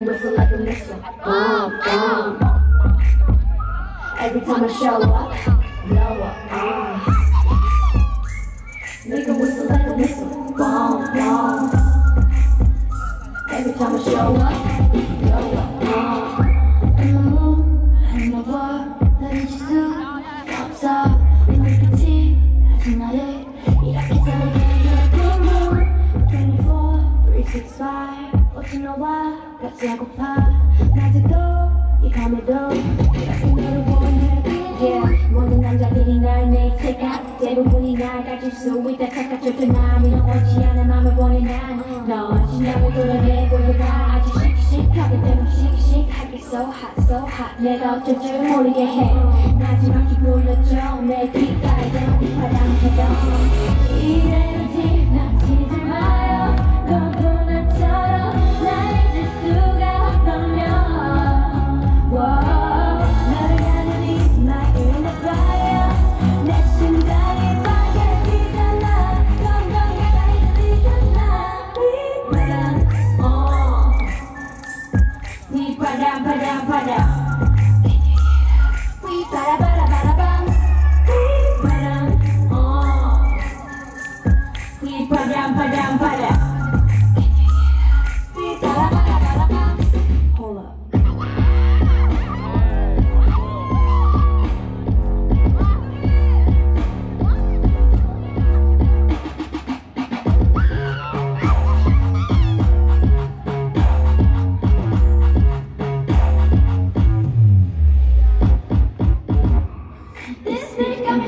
Whistle like a missile, boom boom. Every time I show up, lower, Make a whistle like a missile, boom boom. Every time I show up, lower, uh. In the moon in the war, 人之死，暴躁。365. 어찌 너와 하고파. 낮에도 이 밤에도 이렇게 너를 원해 모든 남자들이 날 내체가 대부분이 날 가질 수 있다. 착각했던 난 이런 원치 않은 맘을 원해 난너 진작을 끌어내고 내가 아주 씩씩하게 때문에 씩씩하게 so hot so hot. 내가 어쩔 줄 모르게 해. 마지막히 불러줘 내 귓가에 대한 pada pada Wih para para para Oh. Wih This week I'm